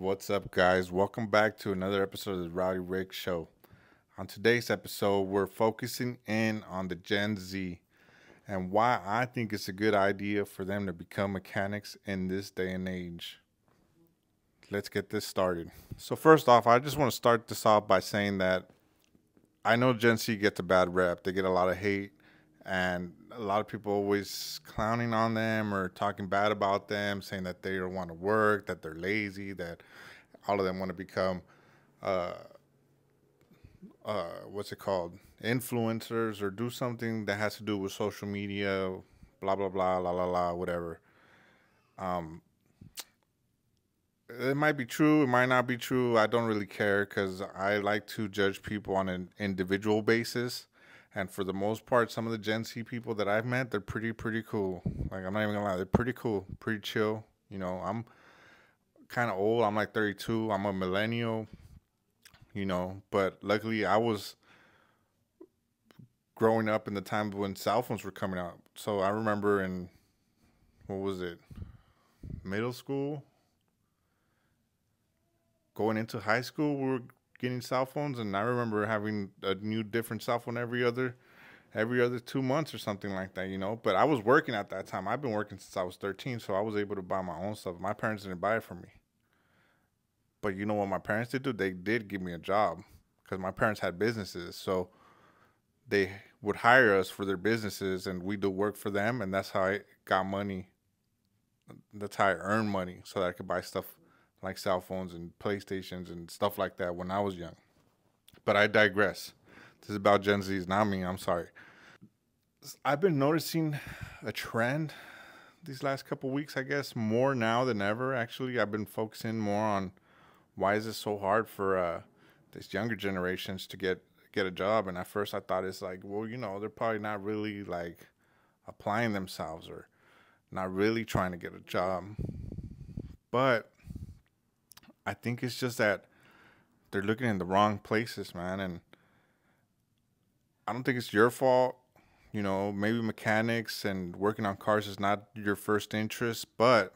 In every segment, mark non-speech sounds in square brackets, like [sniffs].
What's up, guys? Welcome back to another episode of the Rowdy Rick Show. On today's episode, we're focusing in on the Gen Z and why I think it's a good idea for them to become mechanics in this day and age. Let's get this started. So, first off, I just want to start this off by saying that I know Gen Z gets a bad rep. They get a lot of hate, and a lot of people always clowning on them or talking bad about them, saying that they don't want to work, that they're lazy, that all of them want to become, uh, uh, what's it called, influencers or do something that has to do with social media, blah blah blah, la la la, whatever. Um, it might be true, it might not be true. I don't really care because I like to judge people on an individual basis. And for the most part, some of the Gen Z people that I've met, they're pretty, pretty cool. Like, I'm not even gonna lie, they're pretty cool, pretty chill. You know, I'm kind of old. I'm like 32. I'm a millennial, you know, but luckily I was growing up in the time when cell phones were coming out. So I remember in, what was it, middle school? Going into high school, we were getting cell phones, and I remember having a new different cell phone every other every other two months or something like that, you know. But I was working at that time. I've been working since I was 13, so I was able to buy my own stuff. My parents didn't buy it for me. But you know what my parents did do? They did give me a job because my parents had businesses. So they would hire us for their businesses and we do work for them. And that's how I got money. That's how I earned money so that I could buy stuff like cell phones and PlayStations and stuff like that when I was young. But I digress. This is about Gen Zs, not me. I'm sorry. I've been noticing a trend these last couple weeks, I guess, more now than ever. Actually, I've been focusing more on why is it so hard for uh, these younger generations to get get a job? And at first, I thought it's like, well, you know, they're probably not really like applying themselves or not really trying to get a job. But I think it's just that they're looking in the wrong places, man. And I don't think it's your fault. You know, maybe mechanics and working on cars is not your first interest, but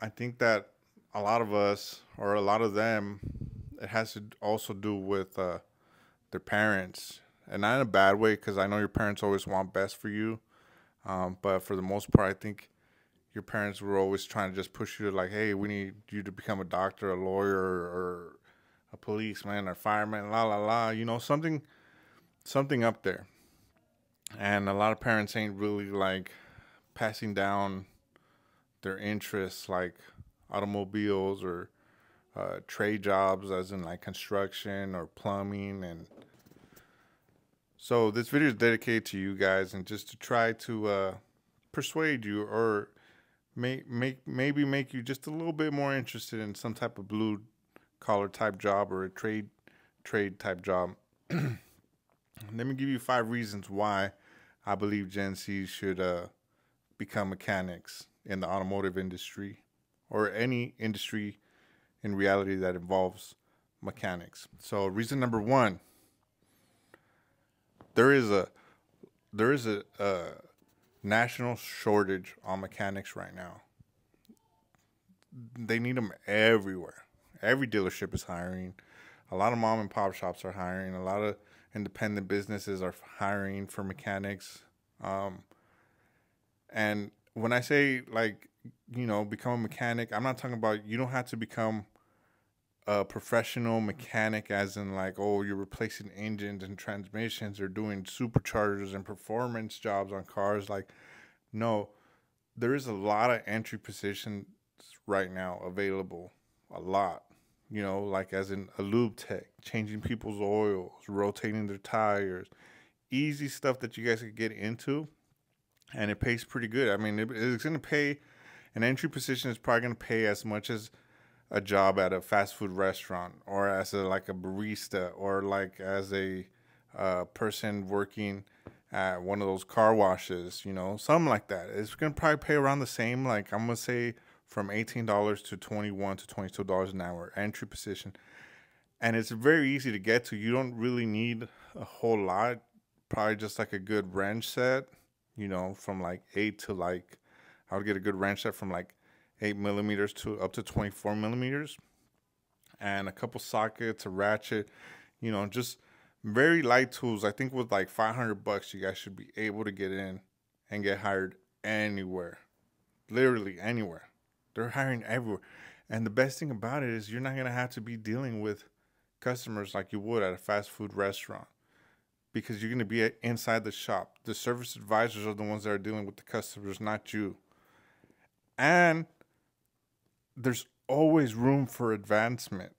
I think that a lot of us, or a lot of them, it has to also do with uh, their parents, and not in a bad way, because I know your parents always want best for you. Um, but for the most part, I think your parents were always trying to just push you to like, hey, we need you to become a doctor, a lawyer, or a policeman, or fireman, la la la. You know, something, something up there. And a lot of parents ain't really like passing down their interests, like automobiles or uh, trade jobs, as in like construction or plumbing. And so this video is dedicated to you guys and just to try to uh, persuade you or make make maybe make you just a little bit more interested in some type of blue collar type job or a trade trade type job. [clears throat] Let me give you five reasons why I believe Gen Z should uh, become mechanics in the automotive industry or any industry in reality that involves mechanics. So, reason number one: there is a there is a, a national shortage on mechanics right now. They need them everywhere. Every dealership is hiring. A lot of mom and pop shops are hiring. A lot of independent businesses are hiring for mechanics. Um, and when I say like, you know, become a mechanic, I'm not talking about you don't have to become a professional mechanic as in like, oh, you're replacing engines and transmissions or doing superchargers and performance jobs on cars. Like, no, there is a lot of entry positions right now available. A lot you know, like as in a lube tech, changing people's oils, rotating their tires, easy stuff that you guys could get into, and it pays pretty good. I mean, it, it's going to pay. An entry position is probably going to pay as much as a job at a fast food restaurant, or as a like a barista, or like as a uh, person working at one of those car washes. You know, something like that. It's going to probably pay around the same. Like I'm to say from $18 to 21 to $22 an hour entry position and it's very easy to get to you don't really need a whole lot probably just like a good wrench set you know from like 8 to like i would get a good wrench set from like eight millimeters to up to 24 millimeters, and a couple sockets, a ratchet, you know, just very light tools. I think with like 500 bucks, you guys should be able to get in and get hired anywhere, literally anywhere. They're hiring everywhere. And the best thing about it is you're not going to have to be dealing with customers like you would at a fast food restaurant because you're going to be inside the shop. The service advisors are the ones that are dealing with the customers, not you. And there's always room for advancement.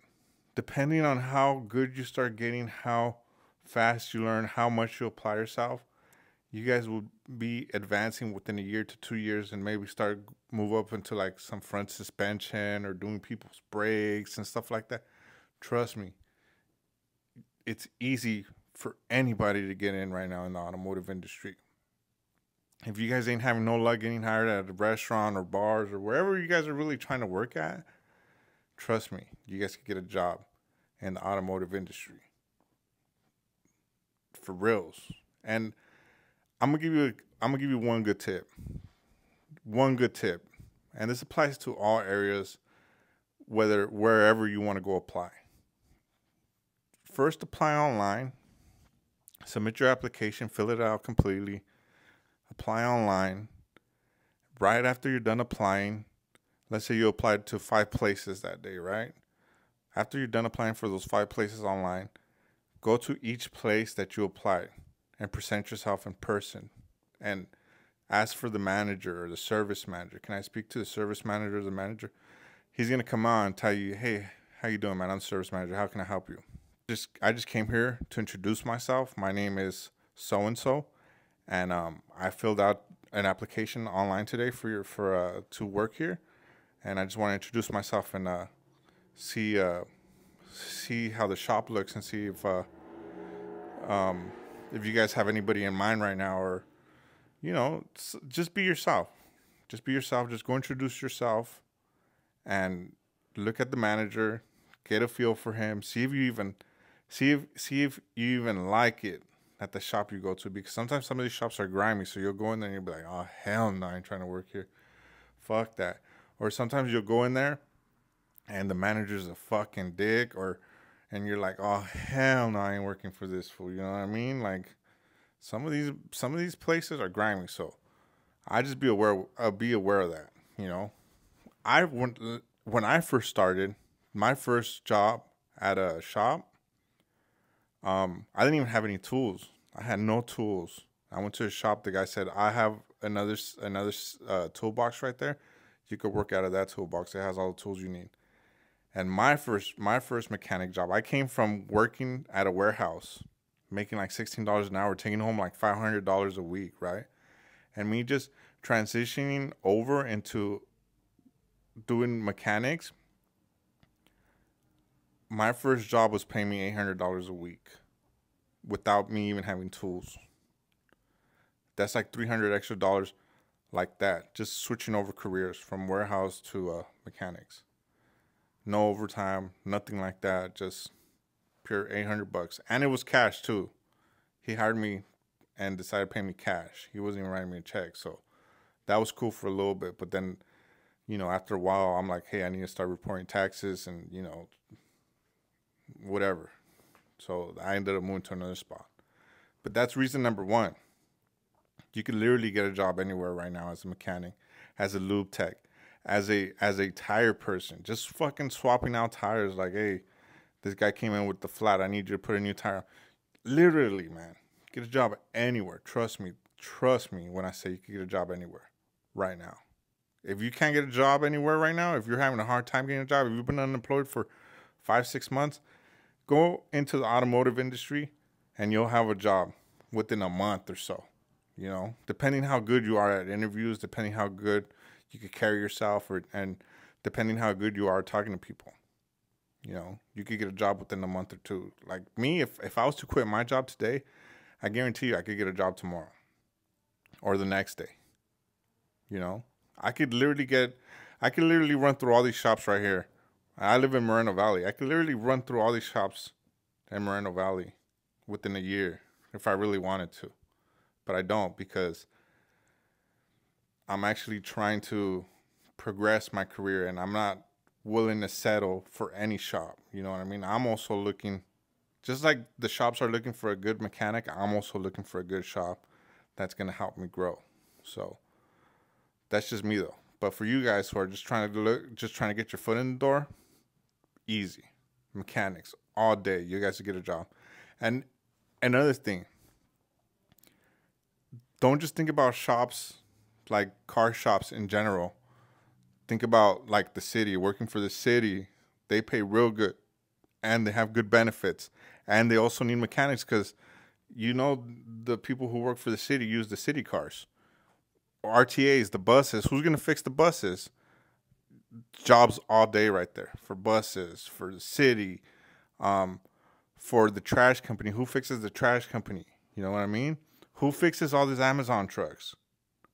Depending on how good you start getting, how fast you learn, how much you apply yourself, you guys will be advancing within a year to two years and maybe start move up into like some front suspension or doing people's brakes and stuff like that. Trust me, it's easy for anybody to get in right now in the automotive industry. If you guys ain't having no luck getting hired at a restaurant or bars or wherever you guys are really trying to work at, trust me, you guys can get a job in the automotive industry. For reals. And I'm gonna give you a, I'm gonna give you one good tip. One good tip, and this applies to all areas, whether wherever you want to go apply. First, apply online. Submit your application, fill it out completely. Apply online. Right after you're done applying, let's say you applied to five places that day, right? After you're done applying for those five places online, go to each place that you applied and present yourself in person and ask for the manager or the service manager. Can I speak to the service manager or the manager? He's gonna come on and tell you, hey, how you doing, man? I'm the service manager. How can I help you? Just I just came here to introduce myself. My name is so and so, and um, I filled out an application online today for your for uh, to work here, and I just want to introduce myself and uh, see uh, see how the shop looks and see if uh, um, if you guys have anybody in mind right now, or you know, just be yourself. Just be yourself. Just go introduce yourself, and look at the manager. Get a feel for him. See if you even see if see if you even like it at the shop you go to. Because sometimes some of these shops are grimy, so you'll go in there and you'll be like, "Oh hell no, I ain't trying to work here. Fuck that." Or sometimes you'll go in there, and the manager's a fucking dick, or and you're like, oh hell no, I ain't working for this fool. You know what I mean? Like some of these some of these places are grimy, so I just be aware uh, be aware of that. You know, I when when I first started my first job at a shop, um, I didn't even have any tools. I had no tools. I went to a shop. The guy said, "I have another another uh, toolbox right there. You could work out of that toolbox. It has all the tools you need." And my first my first mechanic job, I came from working at a warehouse, making like sixteen dollars an hour, taking home like five hundred dollars a week, right? And me just transitioning over into doing mechanics. My first job was paying me eight hundred dollars a week, without me even having tools. That's like three hundred extra dollars, like that. Just switching over careers from warehouse to uh, mechanics no overtime, nothing like that. Just pure 800 bucks. And it was cash too. He hired me and decided to pay me cash. He wasn't even writing me a check. So that was cool for a little bit. But then, you know, after a while, I'm like, hey, I need to start reporting taxes and, you know, whatever. So I ended up moving to another spot. But that's reason number one. You could literally get a job anywhere right now as a mechanic, as a lube tech, as a as a tire person, just fucking swapping out tires. Like, hey, this guy came in with the flat. I need you to put a new tire. Literally, man, get a job anywhere. Trust me, trust me when I say you can get a job anywhere right now. If you can't get a job anywhere right now, if you're having a hard time getting a job, if you've been unemployed for five, six months, go into the automotive industry and you'll have a job within a month or so. You know, depending how good you are at interviews, depending how good you could carry yourself or and depending how good you are talking to people you know? You could get a job within a month or two. Like me if, if i was to quit my job today i guarantee you i could get a job tomorrow or the next day you know? I could literally get i could literally run through all these shops right here i live in moreno valley i could literally run through all these shops in moreno valley within a year if i really wanted to but i don't because I'm actually trying to progress my career and I'm not willing to settle for any shop. You know what I mean? I'm also looking just like the shops are looking for a good mechanic, I'm also looking for a good shop that's going to help me grow. So that's just me though. But for you guys who are just trying to look just trying to get your foot in the door, easy. Mechanics all day. You guys will get a job. And another thing, don't just think about shops like car shops in general. Think about like the city, working for the city. They pay real good and they have good benefits. And they also need mechanics because you know the people who work for the city use the city cars. RTAs, the buses. Who's gonna fix the buses? Jobs all day right there for buses, for the city, um, for the trash company. Who fixes the trash company? You know what I mean? Who fixes all these Amazon trucks?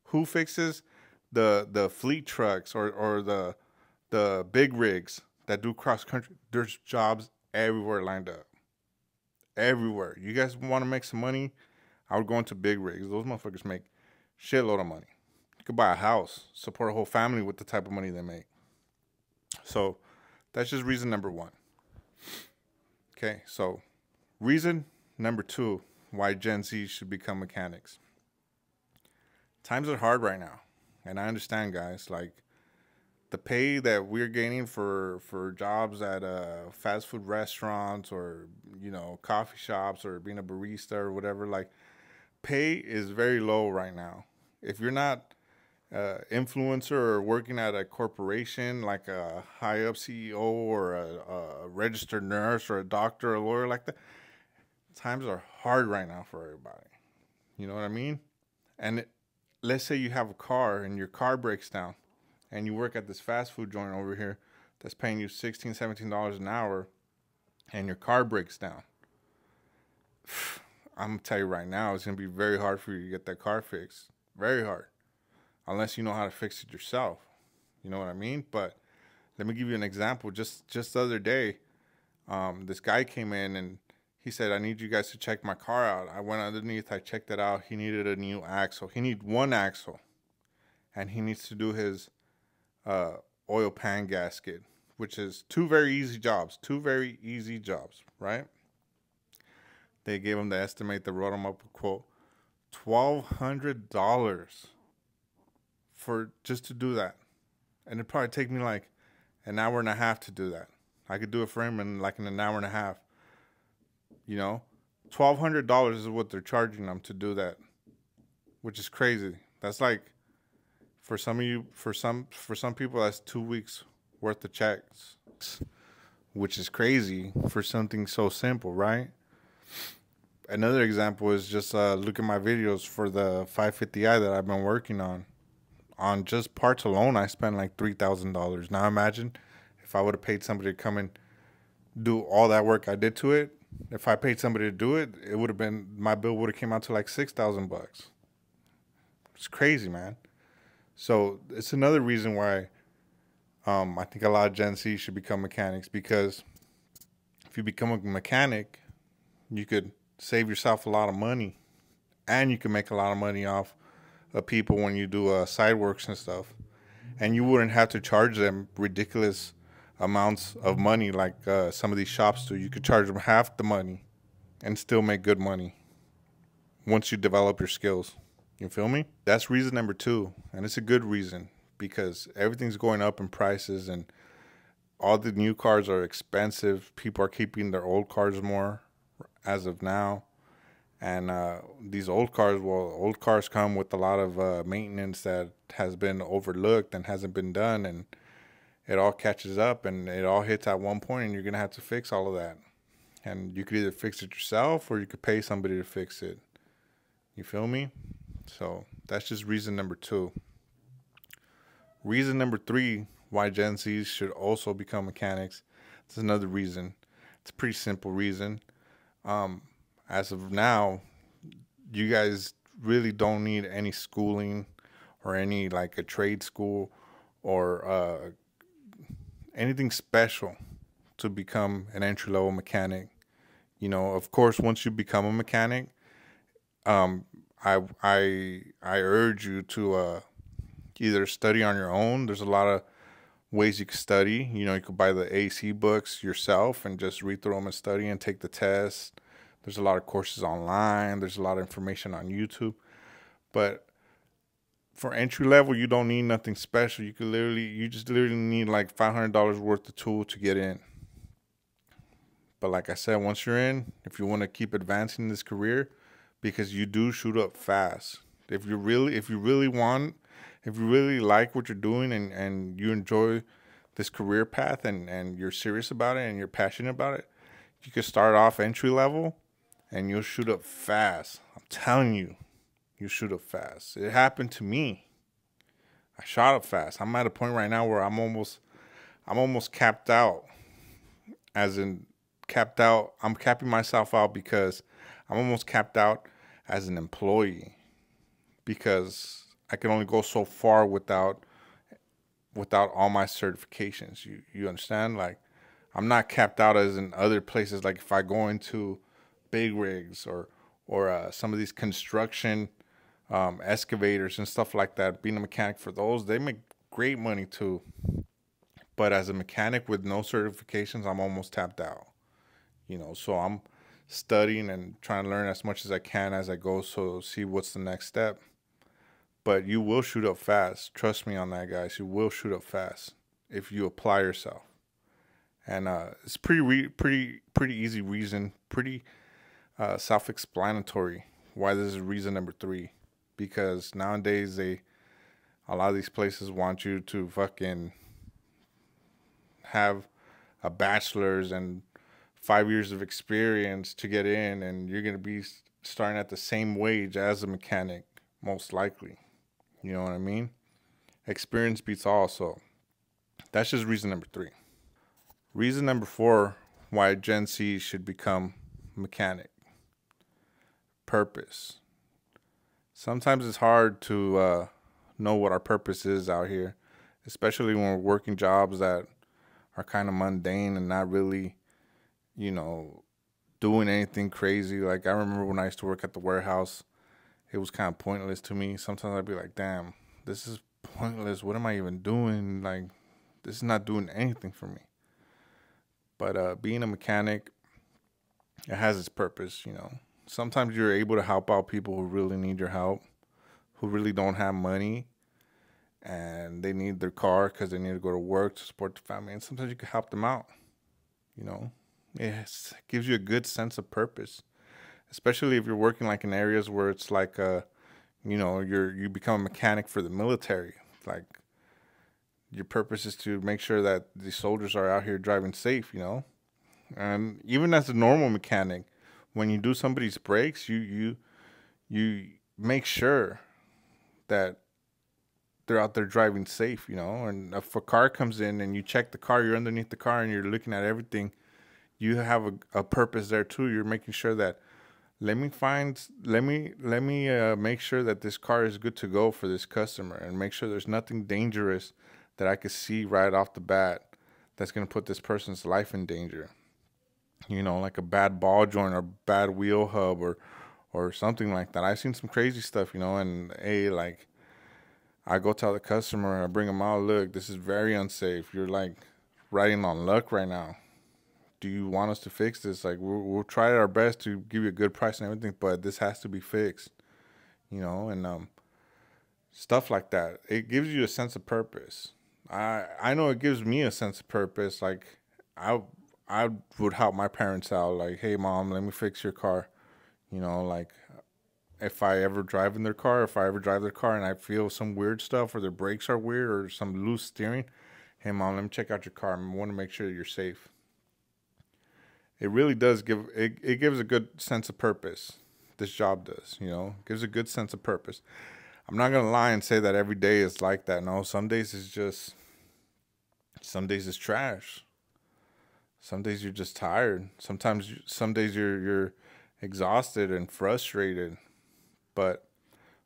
Who fixes the the fleet trucks or or the the big rigs that do cross country? There's jobs everywhere lined up. Everywhere. You guys want to make some money? I would go into big rigs. Those motherfuckers make shitload of money. You could buy a house, support a whole family with the type of money they make. So that's just reason number one. Okay, so reason number two why Gen Z should become mechanics. Times are hard right now, and I understand, guys. Like the pay that we're gaining for for jobs at uh, fast food restaurants or you know coffee shops or being a barista or whatever, like pay is very low right now. If you're not uh, influencer or working at a corporation like a high up CEO or a, a registered nurse or a doctor or a lawyer like that, times are hard right now for everybody. You know what I mean? And it, let's say you have a car and your car breaks down and you work at this fast food joint over here that's paying you $16, $17 an hour and your car breaks down. [sighs] I'm gonna tell you right now, it's gonna be very hard for you to get that car fixed. Very hard unless you know how to fix it yourself. You know what I mean? But let me give you an example. Just just the other day, um, this guy came in and he said, "I need you guys to check my car out." I went underneath. I checked it out. He needed a new axle. He needed one axle, and he needs to do his uh, oil pan gasket, which is two very easy jobs. Two very easy jobs, right? They gave him the estimate. They wrote him up a quote: twelve hundred dollars for just to do that. And it'd probably take me like an hour and a half to do that. I could do it for him in like in an hour and a half. You know, twelve hundred dollars is what they're charging them to do that, which is crazy. That's like for some of you, for some for some people, that's two weeks worth of checks, which is crazy for something so simple, right? Another example is just uh, look at my videos for the 550i that I've been working on on just parts alone, I spent like three thousand dollars. Now imagine if I would have paid somebody to come and do all that work I did to it. If I paid somebody to do it, it would have been my bill would have came out to like six thousand bucks. It's crazy, man. So it's another reason why um, I think a lot of Gen Z should become mechanics because if you become a mechanic, you could save yourself a lot of money, and you can make a lot of money off of people when you do uh, side works and stuff, and you wouldn't have to charge them ridiculous amounts of money like uh, some of these shops do. You could charge them half the money and still make good money once you develop your skills. You feel me? That's reason number two, and it's a good reason because everything's going up in prices and all the new cars are expensive. People are keeping their old cars more as of now. And uh, these old cars, well, old cars come with a lot of uh, maintenance that has been overlooked and hasn't been done, and it all catches up and it all hits at one point, and you're gonna have to fix all of that. And you could either fix it yourself or you could pay somebody to fix it. You feel me? So that's just reason number two. Reason number three why Gen Zs should also become mechanics. This is another reason. It's a pretty simple reason. Um, as of now, you guys really don't need any schooling or any like a trade school or uh, anything special to become an entry level mechanic. You know, of course, once you become a mechanic, um, I I I urge you to uh, either study on your own. There's a lot of ways you can study. You know, you could buy the ASE books yourself and just read through them and study and take the test. There's a lot of courses online. There's a lot of information on YouTube. But for entry level, you don't need nothing special. You could literally, you just literally need like $500 worth of tool to get in. But like I said, once you're in, if you want to keep advancing this career, because you do shoot up fast. If you really, if you really want, if you really like what you're doing and, and you enjoy this career path and, and you're serious about it and you're passionate about it, you could start off entry level and you'll shoot up fast. I'm telling you, you shoot up fast. It happened to me. I shot up fast. I'm at a point right now where I'm almost I'm almost capped out. As in capped out. I'm capping myself out because I'm almost capped out as an employee because I can only go so far without without all my certifications. You you understand? Like I'm not capped out as in other places. Like if I go into big rigs or or uh, some of these construction um, excavators and stuff like that, being a mechanic for those, they make great money too. But as a mechanic with no certifications, I'm almost tapped out. You know, so I'm studying and trying to learn as much as I can as I go. So see what's the next step. But you will shoot up fast. Trust me on that, guys. You will shoot up fast if you apply yourself. And uh, it's pretty, re- pretty, pretty easy reason, pretty uh, self-explanatory why this is reason number three. Because nowadays they, a lot of these places want you to fucking have a bachelor's and five years of experience to get in, and you're going to be starting at the same wage as a mechanic, most likely. You know what I mean? Experience beats all. So that's just reason number three. Reason number four why Gen Z should become mechanic. Purpose. Sometimes it's hard to uh, know what our purpose is out here, especially when we're working jobs that are kind of mundane and not really you know, doing anything crazy. Like I remember when I used to work at the warehouse, it was kind of pointless to me. Sometimes I'd be like, "Damn, this is pointless. What am I even doing? Like, this is not doing anything for me." But uh, being a mechanic, it has its purpose. You know, sometimes you're able to help out people who really need your help, who really don't have money, and they need their car because they need to go to work to support the family. And sometimes you can help them out. You know, it gives you a good sense of purpose, especially if you're working like in areas where it's like a, uh, you know, you're you become a mechanic for the military. Like your purpose is to make sure that the soldiers are out here driving safe. You know, and even as a normal mechanic, when you do somebody's brakes, you you you make sure that they're out there driving safe, you know. And if a car comes in and you check the car, you're underneath the car and you're looking at everything you have a, a purpose there too. You're making sure that let me find let me let me uh, make sure that this car is good to go for this customer and make sure there's nothing dangerous that I could see right off the bat that's going to put this person's life in danger. You know, like a bad ball joint or bad wheel hub or or something like that. I've seen some crazy stuff, you know, and hey, like I go tell the customer, I bring them out, look, this is very unsafe. You're like riding on luck right now do you want us to fix this? Like, we'll, we'll try our best to give you a good price and everything, but this has to be fixed, you know, and um, stuff like that. It gives you a sense of purpose. I I know it gives me a sense of purpose. Like, I I would help my parents out. Like, hey, mom, let me fix your car. You know, like if I ever drive in their car, if I ever drive their car and I feel some weird stuff or their brakes are weird or some loose steering, hey mom, let me check out your car. I want to make sure you're safe it really does give it, it gives a good sense of purpose this job does you know gives a good sense of purpose i'm not gonna lie and say that every day is like that no some days it's just some days it's trash some days you're just tired. Sometimes some days you're you're exhausted and frustrated. But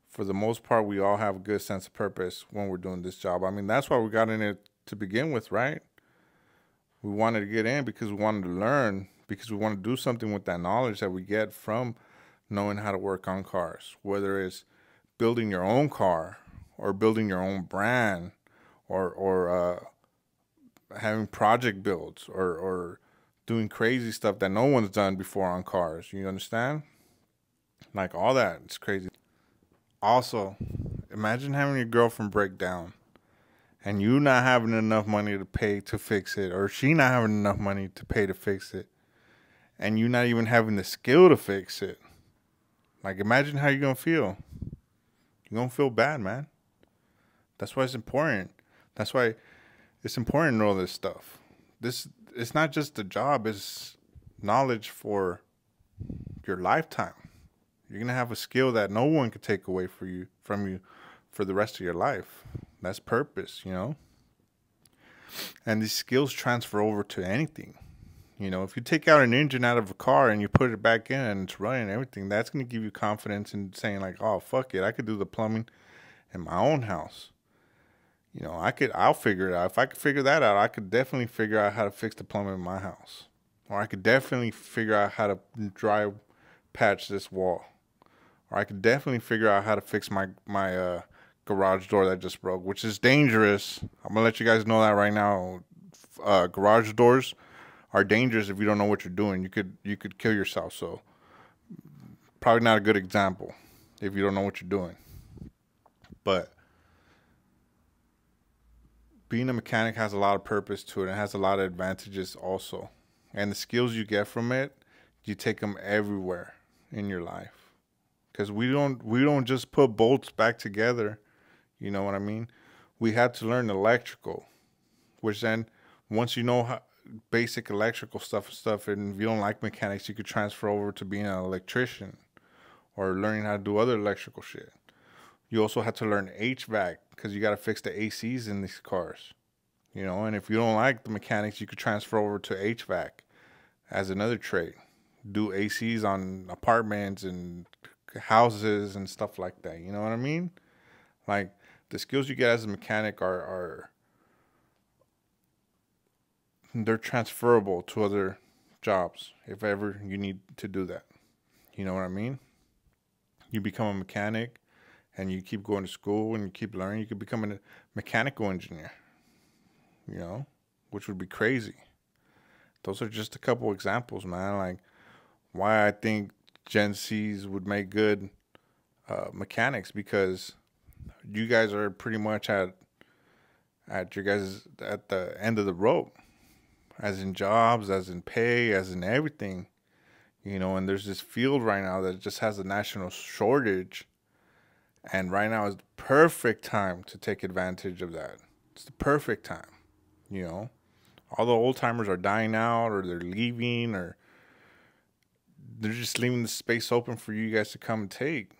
for the most part we all have a good sense of purpose when we're doing this job. I mean that's why we got in it to begin with right? We wanted to get in because we wanted to learn because we want to do something with that knowledge that we get from knowing how to work on cars, whether it's building your own car or building your own brand or or uh, having project builds or or doing crazy stuff that no one's done before on cars. You understand? Like all that, it's crazy. Also, imagine having your girlfriend break down and you not having enough money to pay to fix it, or she not having enough money to pay to fix it, and you not even having the skill to fix it. Like, imagine how you're gonna feel. You're gonna feel bad, man. That's why it's important. That's why it's important to know this stuff. This it's not just a job, it's knowledge for your lifetime. You're gonna have a skill that no one could take away for you from you for the rest of your life. That's purpose, you know? And these skills transfer over to anything. You know, if you take out an engine out of a car and you put it back in and it's running and everything, that's to give you confidence in saying, like, oh, fuck it, I could do the plumbing in my own house. You know, I could, I'll figure it out. If I could figure that out, I could definitely figure out how to fix the plumbing in my house. Or I could definitely figure out how to dry patch this wall. Or I could definitely figure out how to fix my, my, uh, garage door that just broke, which is dangerous. I'm gonna let you guys know that right now. Uh, garage doors are dangerous if you don't know what you're doing. You could you could kill yourself. So probably not a good example if you don't know what you're doing. But being a mechanic has a lot of purpose to it. It has a lot of advantages also, and the skills you get from it, you take them everywhere in your life. Because we don't we don't just put bolts back together you know what I mean? We had to learn electrical, which then once you know how, basic electrical stuff and stuff, and if you don't like mechanics, you could transfer over to being an electrician or learning how to do other electrical shit. You also had to learn HVAC because you got to fix the ACs in these cars. You know, and if you don't like the mechanics, you could transfer over to HVAC as another trade. Do ACs on apartments and houses and stuff like that. You know what I mean? Like the skills you get as a mechanic are are they're transferable to other jobs if ever you need to do that. You know what I mean? You become a mechanic and you keep going to school and you keep learning, you could become a mechanical engineer. You know, which would be crazy. Those are just a couple examples, man. Like why I think Gen Z's would make good uh, mechanics because you guys are pretty much at at your guys at the end of the rope, as in jobs, as in pay, as in everything. You know, and there's this field right now that just has a national shortage, and right now is the perfect time to take advantage of that. It's the perfect time. You know, all the old timers are dying out, or they're leaving, or they're just leaving the space open for you guys to come and take.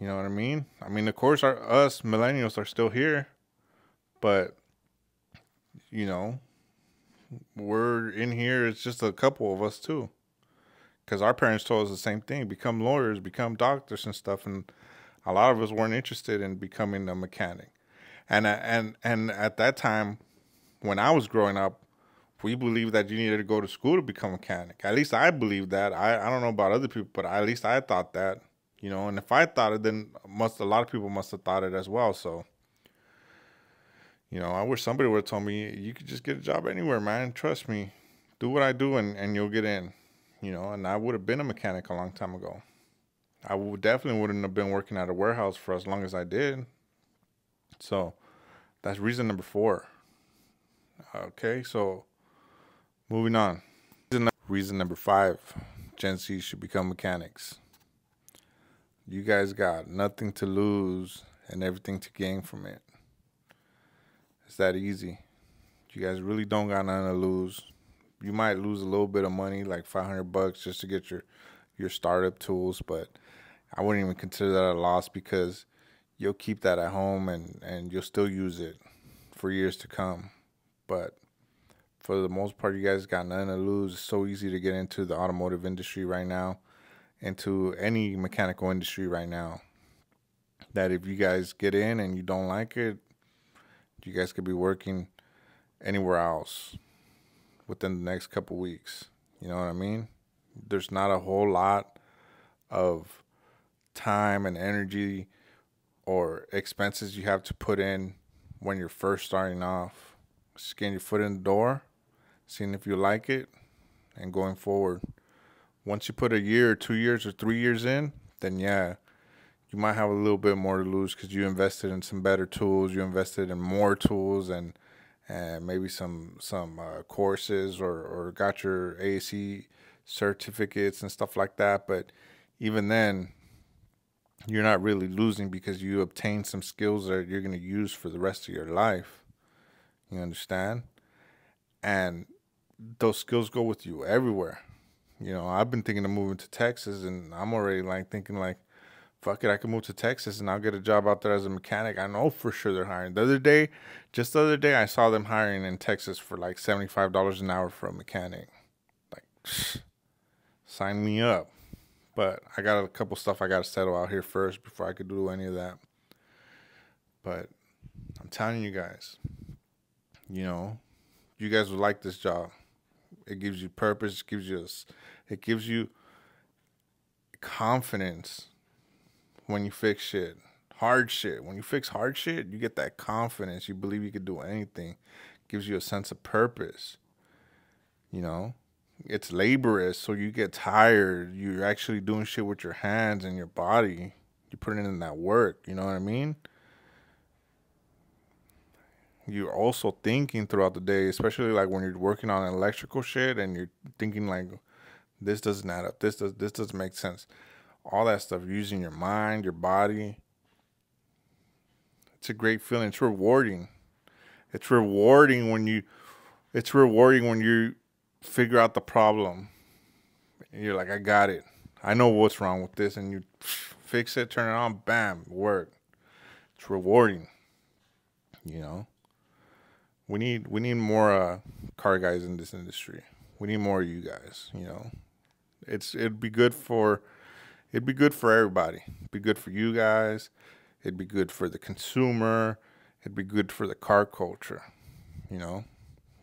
You know what I mean? I mean, of course, our us millennials are still here, but you know, we're in here. It's just a couple of us too, because our parents told us the same thing: become lawyers, become doctors, and stuff. And a lot of us weren't interested in becoming a mechanic. And and and at that time, when I was growing up, we believed that you needed to go to school to become a mechanic. At least I believed that. I, I don't know about other people, but at least I thought that you know. And if I thought it, then must a lot of people must have thought it as well. So, you know, I wish somebody would have told me you could just get a job anywhere, man. Trust me, do what I do, and and you'll get in. You know, and I would have been a mechanic a long time ago. I would definitely wouldn't have been working at a warehouse for as long as I did. So, that's reason number four. Okay, so moving on. Reason number five Gen Z should become mechanics. You guys got nothing to lose and everything to gain from it. It's that easy. You guys really don't got nothing to lose. You might lose a little bit of money, like 500 bucks, just to get your your startup tools, but I wouldn't even consider that a loss because you'll keep that at home and and you'll still use it for years to come. But for the most part, you guys got nothing to lose. It's so easy to get into the automotive industry right now into any mechanical industry right now. That if you guys get in and you don't like it, you guys could be working anywhere else within the next couple weeks. You know what I mean? There's not a whole lot of time and energy or expenses you have to put in when you're first starting off. Getting your foot in the door, seeing if you like it, and going forward. Once you put a year two years or three years in, then yeah, you might have a little bit more to lose because you invested in some better tools, you invested in more tools, and and maybe some some uh, courses or or got your ASE certificates and stuff like that. But even then, you're not really losing because you obtain some skills that you're going to use for the rest of your life. You understand? And those skills go with you everywhere. You know, I've been thinking of moving to Texas and I'm already like thinking like fuck it, I can move to Texas and I'll get a job out there as a mechanic. I know for sure they're hiring. The other day, just the other day I saw them hiring in Texas for like $75 an hour for a mechanic. Like [sniffs] sign me up. But I got a couple stuff I got to settle out here first before I could do any of that. But I'm telling you guys, you know, you guys would like this job. It gives you purpose. It gives you, it gives you confidence when you fix shit, hard shit. When you fix hard shit, you get that confidence. You believe you could do anything. It gives you a sense of purpose. You know, it's laborious, so you get tired. You're actually doing shit with your hands and your body. You're putting in that work. You know what I mean? You're also thinking throughout the day, especially like when you're working on electrical shit and you're thinking like, this doesn't add up. This does this doesn't make sense. All that stuff, using your mind, your body. It's a great feeling. It's rewarding. It's rewarding when you. It's rewarding when you figure out the problem. And you're like, I got it. I know what's wrong with this, and you fix it, turn it on, bam, work. It's rewarding. You know, we need we need more uh, car guys in this industry. We need more of you guys. You know, it's it'd be good for it'd be good for everybody. It'd be good for you guys. It'd be good for the consumer. It'd be good for the car culture. You know,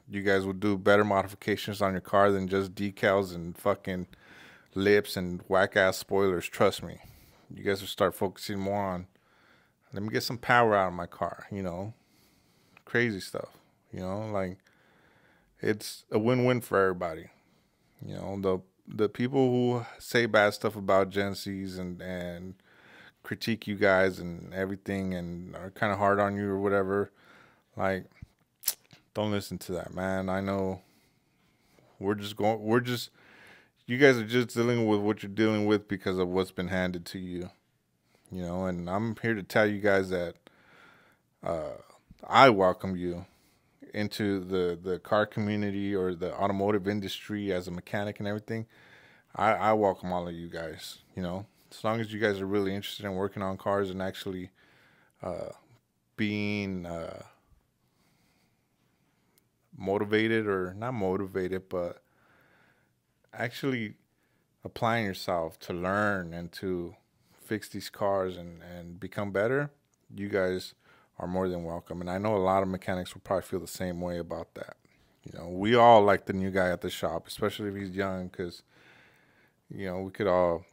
you guys would do better modifications on your car than just decals and fucking lips and whack ass spoilers. Trust me. You guys would start focusing more on let me get some power out of my car, you know. Crazy stuff. You know, like it's a win win for everybody. You know, the the people who say bad stuff about Gen Z's and and critique you guys and everything and are kind of hard on you or whatever, like don't listen to that, man. I know we're just going we're just you guys are just dealing with what you're dealing with because of what's been handed to you. You know, and I'm here to tell you guys that uh, I welcome you into the the car community or the automotive industry as a mechanic and everything. I, I welcome all of you guys. You know, as long as you guys are really interested in working on cars and actually uh, being uh, motivated or not motivated, but actually applying yourself to learn and to fix these cars and, and become better, you guys are more than welcome. And I know a lot of mechanics will probably feel the same way about that. You know, we all like the new guy at the shop, especially if he's young, because, you know, we could all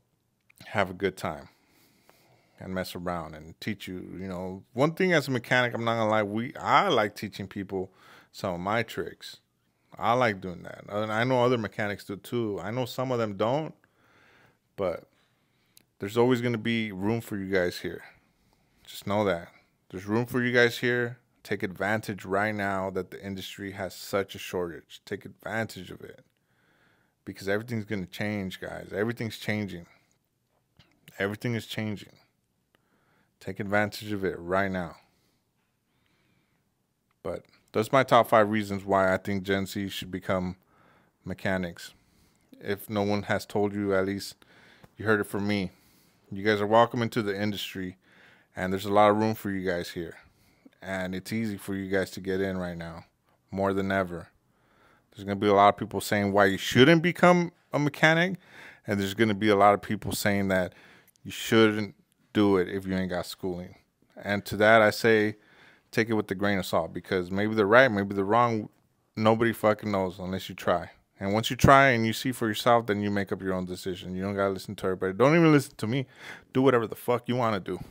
have a good time and mess around and teach you. You know, one thing as a mechanic, I'm not gonna lie, we I like teaching people some of my tricks. I like doing that. Uh, and I know other mechanics do too. I know some of them don't, but there's always going to be room for you guys here. Just know that. There's room for you guys here. Take advantage right now that the industry has such a shortage. Take advantage of it. Because everything's going to change, guys. Everything's changing. Everything is changing. Take advantage of it right now. But that's my top five reasons why I think Gen Z should become mechanics. If no one has told you, at least you heard it from me. You guys are welcome into the industry, and there's a lot of room for you guys here. And it's easy for you guys to get in right now, more than ever. There's going to be a lot of people saying why you shouldn't become a mechanic, and there's going to be a lot of people saying that you shouldn't do it if you ain't got schooling. And to that, I say, take it with a grain of salt because maybe they're right, maybe they're wrong. Nobody fucking knows unless you try. And once you try and you see for yourself, then you make up your own decision. You don't gotta listen to everybody. Don't even listen to me. Do whatever the fuck you want to do.